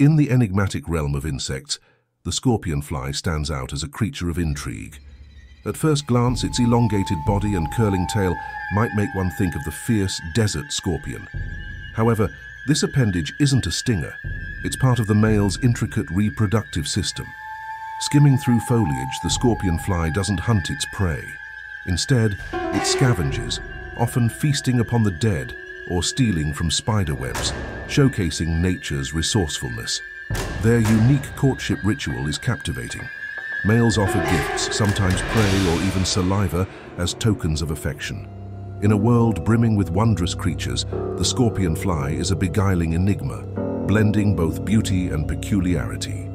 In the enigmatic realm of insects, the scorpion fly stands out as a creature of intrigue. At first glance, its elongated body and curling tail might make one think of the fierce desert scorpion. However, this appendage isn't a stinger. It's part of the male's intricate reproductive system. Skimming through foliage, the scorpion fly doesn't hunt its prey. Instead, it scavenges, often feasting upon the dead or stealing from spider webs, showcasing nature's resourcefulness. Their unique courtship ritual is captivating. Males offer gifts, sometimes prey or even saliva, as tokens of affection. In a world brimming with wondrous creatures, the scorpion fly is a beguiling enigma, blending both beauty and peculiarity.